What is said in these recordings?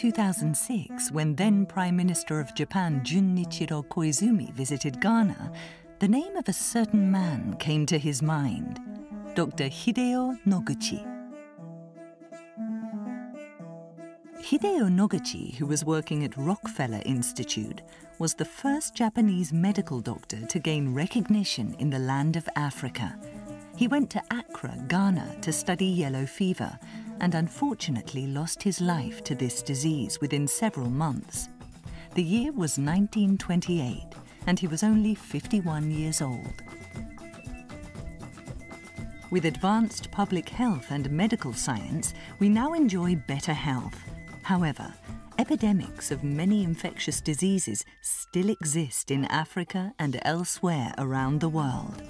2006, when then Prime Minister of Japan Junichiro Koizumi visited Ghana, the name of a certain man came to his mind Dr. Hideyo Noguchi. Hideyo Noguchi, who was working at Rockefeller Institute, was the first Japanese medical doctor to gain recognition in the land of Africa. He went to Accra, Ghana, to study yellow fever and unfortunately lost his life to this disease within several months. The year was 1928, and he was only 51 years old. With advanced public health and medical science, we now enjoy better health. However, epidemics of many infectious diseases still exist in Africa and elsewhere around the world.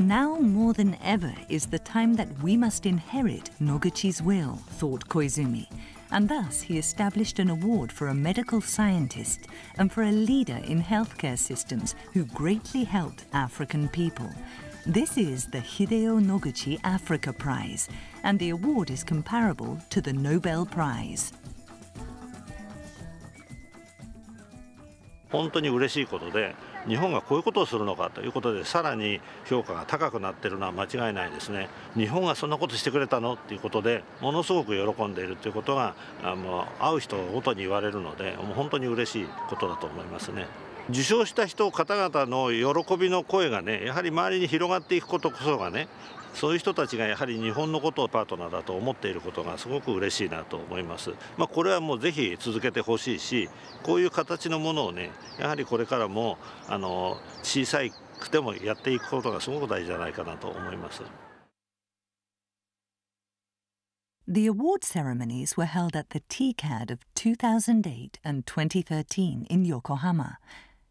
Now more than ever is the time that we must inherit Noguchi's will, thought Koizumi, and thus he established an award for a medical scientist and for a leader in healthcare systems who greatly helped African people. This is the Hideyo Noguchi Africa Prize, and the award is comparable to the Nobel Prize. 本当に嬉しいことで日本がこういうことをするのかということでさらに評価が高くなっているのは間違いないですね日本がそんなことしてくれたのっていうことでものすごく喜んでいるということがあの会う人ごとに言われるのでもう本当に嬉しいことだと思いますね。受賞した人方々の喜びの声がねやはり周りに広がっていくことこそがねそういう人たちがやはり日本のことをパートナーだと思っていることがすごく嬉しいなと思います。まあ、これはもうぜひ続けてほしいし、こういう形のものをね、やはりこれからもあの小さくてもやっていくことがすごく大事じゃないかなと思います。The award ceremonies were held at the TCAD of 2008 and 2013 in Yokohama.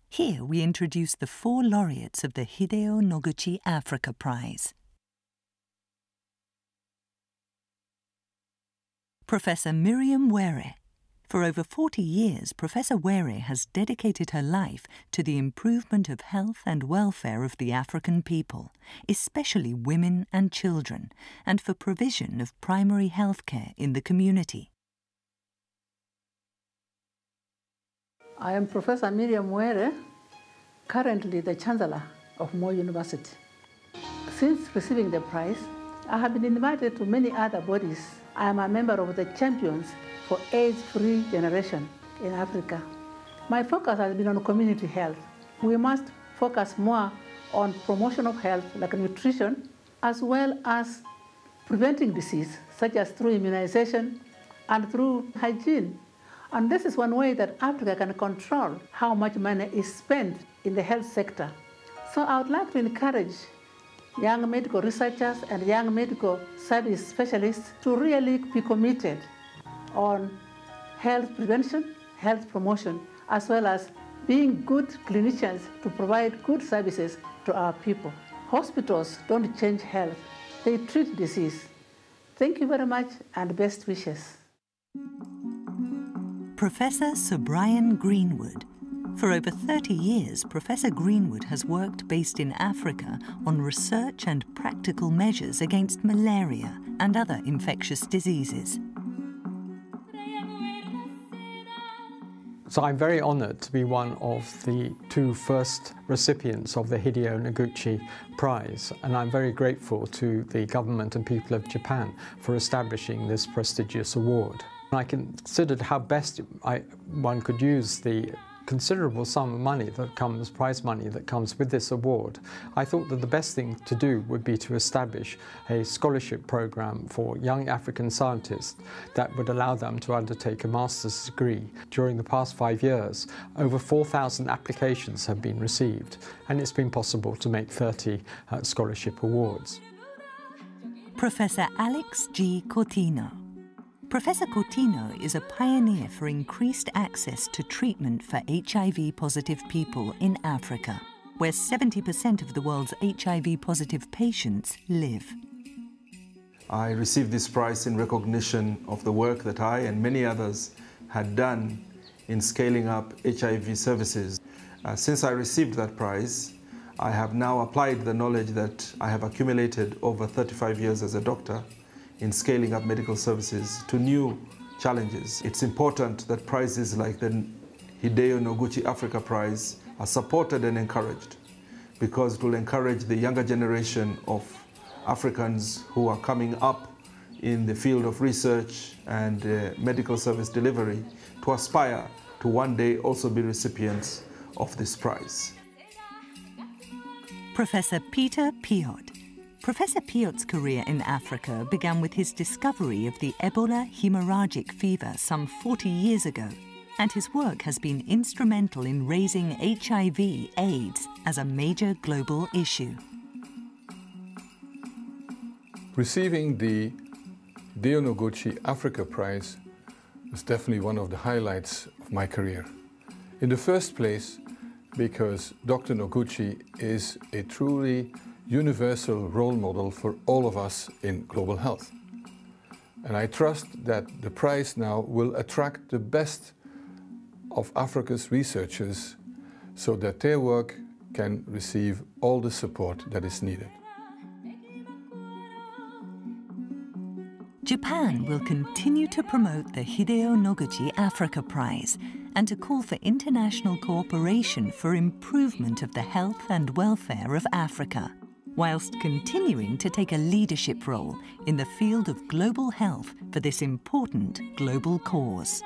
Here we introduce the four laureates of the Hideyo Noguchi Africa Prize. Professor Miriam Were. For over 40 years, Professor Were has dedicated her life to the improvement of health and welfare of the African people, especially women and children, and for provision of primary health care in the community. I am Professor Miriam Were, currently the Chancellor of Moi University. Since receiving the prize, I have been invited to many other bodies. I am a member of the Champions for AIDS-Free Generation in Africa. My focus has been on community health. We must focus more on promotion of health like nutrition, as well as preventing disease, such as through immunization and through hygiene. And this is one way that Africa can control how much money is spent in the health sector. So I would like to encourage young medical researchers and young medical service specialists to really be committed on health prevention, health promotion, as well as being good clinicians to provide good services to our people. Hospitals don't change health, they treat disease. Thank you very much and best wishes. Professor Sir Brian Greenwood. For over 30 years, Professor Greenwood has worked based in Africa on research and practical measures against malaria and other infectious diseases. So I'm very honoured to be one of the two first recipients of the Hideyo Noguchi Prize, and I'm very grateful to the government and people of Japan for establishing this prestigious award. I considered how best I, one could use the considerable sum of money that comes, prize money that comes with this award, I thought that the best thing to do would be to establish a scholarship program for young African scientists that would allow them to undertake a master's degree. During the past five years, over 4,000 applications have been received, and it's been possible to make 30 uh, scholarship awards. Professor Alex G. Coutinho Professor Coutinho is a pioneer for increased access to treatment for HIV positive people in Africa, where 70% of the world's HIV positive patients live. I received this prize in recognition of the work that I and many others had done in scaling up HIV services. Uh, since I received that prize, I have now applied the knowledge that I have accumulated over 35 years as a doctor in scaling up medical services to new challenges. It's important that prizes like the Hideyo Noguchi Africa Prize are supported and encouraged because it will encourage the younger generation of Africans who are coming up in the field of research and uh, medical service delivery to aspire to one day also be recipients of this prize. Professor Peter Piot. Professor Piot's career in Africa began with his discovery of the Ebola hemorrhagic fever some 40 years ago, and his work has been instrumental in raising HIV AIDS as a major global issue. Receiving the Hideyo Noguchi Africa Prize was definitely one of the highlights of my career. In the first place, because Dr. Noguchi is a truly universal role model for all of us in global health. And I trust that the prize now will attract the best of Africa's researchers so that their work can receive all the support that is needed. Japan will continue to promote the Hideyo Noguchi Africa Prize and to call for international cooperation for improvement of the health and welfare of Africa, whilst continuing to take a leadership role in the field of global health for this important global cause.